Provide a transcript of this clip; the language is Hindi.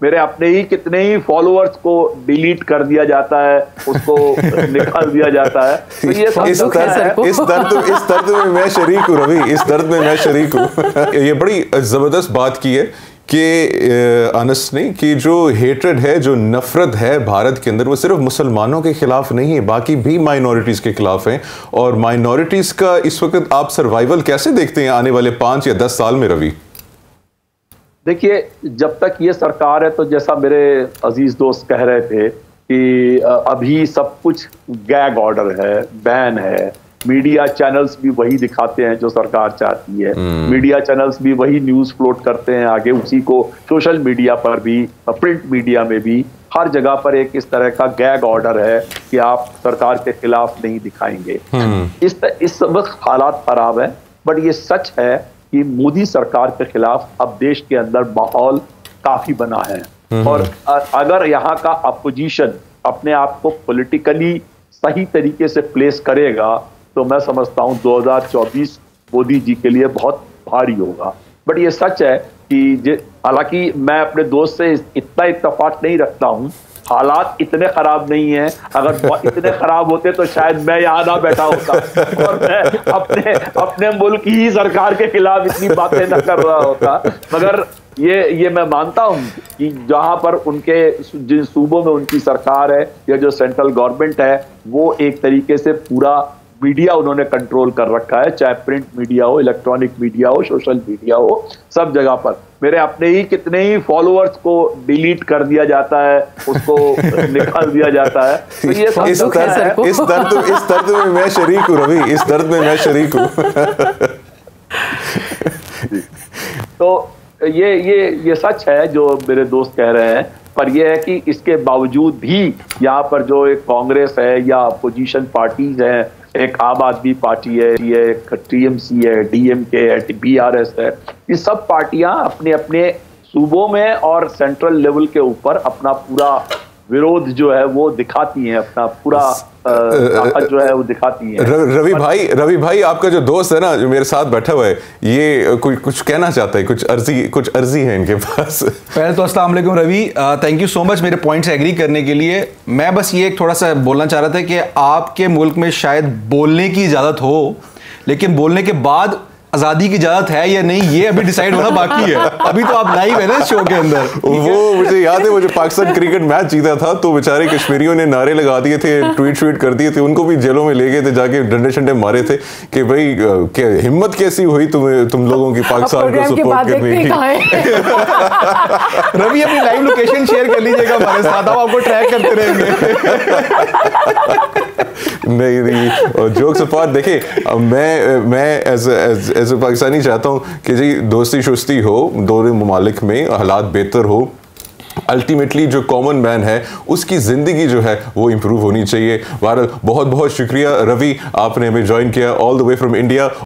मेरे अपने ही कितने ही फॉलोअर्स को डिलीट कर दिया जाता है उसको निकाल दिया जाता है। तो ये सब इस दर्द इस दर्द इस दर्द में मैं शरीक हूँ रवि इस दर्द में मैं शरीक हूँ। ये बड़ी ज़बरदस्त बात की है कि अनस ने कि जो हेट्रेड है जो नफरत है भारत के अंदर वो सिर्फ़ मुसलमानों के खिलाफ नहीं है बाकी भी माइनॉरिटीज़ के खिलाफ हैं। और माइनॉरिटीज़ का इस वक्त आप सर्वाइवल कैसे देखते हैं आने वाले पाँच या दस साल में रवि? देखिए जब तक ये सरकार है तो जैसा मेरे अज़ीज़ दोस्त कह रहे थे कि अभी सब कुछ गैग ऑर्डर है बैन है मीडिया चैनल्स भी वही दिखाते हैं जो सरकार चाहती है मीडिया हम्म। चैनल्स भी वही न्यूज़ फ्लोट करते हैं आगे उसी को सोशल मीडिया पर भी प्रिंट मीडिया में भी हर जगह पर एक इस तरह का गैग ऑर्डर है कि आप सरकार के खिलाफ नहीं दिखाएँगे हम्म। इस इस वक्त हालात खराब है बट ये सच है कि मोदी सरकार के खिलाफ अब देश के अंदर माहौल काफ़ी बना है हम्म। और अगर यहाँ का अपोजिशन अपने आप को पॉलिटिकली सही तरीके से प्लेस करेगा तो मैं समझता हूँ 2024 मोदी जी के लिए बहुत भारी होगा बट ये सच है कि हालाँकि मैं अपने दोस्त से इतना इतफाक नहीं रखता हूँ हालात इतने खराब नहीं है। अगर इतने खराब होते तो शायद मैं यहाँ ना बैठा होता। और मैं अपने अपने मुल्क ही सरकार के खिलाफ इतनी बातें न कर रहा होता। मगर ये ये मैं मानता हूँ कि जहाँ पर उनके जिन सूबों में उनकी सरकार है या जो सेंट्रल गवर्नमेंट है वो एक तरीके से पूरा मीडिया उन्होंने कंट्रोल कर रखा है चाहे प्रिंट मीडिया हो इलेक्ट्रॉनिक मीडिया हो सोशल मीडिया हो सब जगह पर। मेरे अपने ही कितने ही फॉलोअर्स को डिलीट कर दिया जाता है उसको निकाल दिया जाता है। तो ये सब इस दर्द इस दर्द इस दर्द में मैं शरीक हूँ रवि इस दर्द में मैं शरीक हूँ। तो ये ये ये सच है जो मेरे दोस्त कह रहे हैं पर यह है कि इसके बावजूद भी यहाँ पर जो एक कांग्रेस है या अपोजिशन पार्टीज़ हैं एक आम आदमी पार्टी है एक टीएमसी है, डीएमके है, बीआरएस है, ये सब पार्टियाँ अपने अपने सूबों में और सेंट्रल लेवल के ऊपर अपना पूरा विरोध जो है वो दिखाती हैं अपना पूरा जो है वो दिखाती है। रवि भाई रवि भाई आपका जो दोस्त है ना जो मेरे साथ बैठा हुआ है ये कुछ कुछ कहना चाहता है? कुछ अर्जी कुछ अर्जी है इनके पास? पहले तो अस्सलाम वालेकुम Ravi. Thank you so much मेरे पॉइंट एग्री करने के लिए। मैं बस ये थोड़ा सा बोलना चाह रहा था कि आपके मुल्क में शायद बोलने की इजाज़त हो लेकिन बोलने के बाद आज़ादी की इजाज़त है या नहीं ये अभी डिसाइड होना बाकी है। अभी तो आप लाइव है ना शो के अंदर। वो मुझे याद है वो जो पाकिस्तान क्रिकेट मैच जीता था तो बेचारे कश्मीरियों ने नारे लगा दिए थे ट्वीट श्वीट कर दिए थे उनको भी जेलों में ले गए थे जाके डंडे शंडे मारे थे कि भाई क्या हिम्मत कैसी हुई तुम्हें तुम लोगों की पाकिस्तान को सपोर्ट करने की रवि अपनी लाइव लोकेशन शेयर कर लीजिएगा हमारे साथ हम आपको ट्रैक करते रहेंगे। नहीं जोक्स अपार्ट देखे मैं मैं एज एज ए पाकिस्तानी चाहता हूँ कि जी दोस्ती शुस्ती हो, दोनों ममालिक में हालात बेहतर हो। अल्टीमेटली जो कॉमन मैन है, उसकी ज़िंदगी जो है, वो इम्प्रूव होनी चाहिए। बहरहाल बहुत बहुत शुक्रिया, रवि, आपने हमें ज्वाइन किया all the way from India